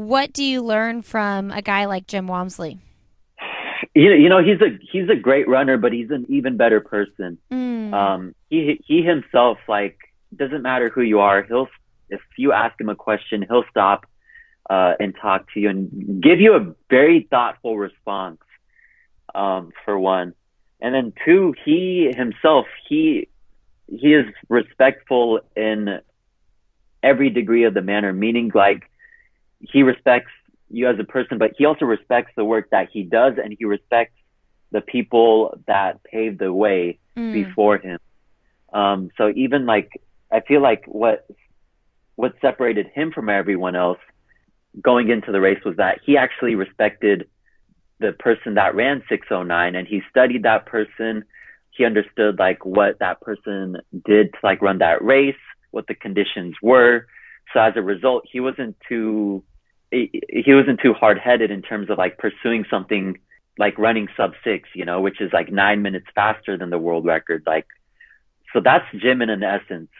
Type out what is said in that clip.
What do you learn from a guy like Jim Walmsley? You, you know, he's a he's a great runner, but he's an even better person. Mm. Um, he he himself like doesn't matter who you are. He'll if you ask him a question, he'll stop uh, and talk to you and give you a very thoughtful response. Um, for one, and then two, he himself he he is respectful in every degree of the manner, meaning like he respects you as a person, but he also respects the work that he does and he respects the people that paved the way Mm. before him. Um, so even like I feel like what what separated him from everyone else going into the race was that he actually respected the person that ran 609 and he studied that person. He understood like what that person did to like run that race, what the conditions were. So as a result, he wasn't too he wasn't too hard headed in terms of like pursuing something like running sub six, you know, which is like nine minutes faster than the world record. Like, so that's Jim in an essence.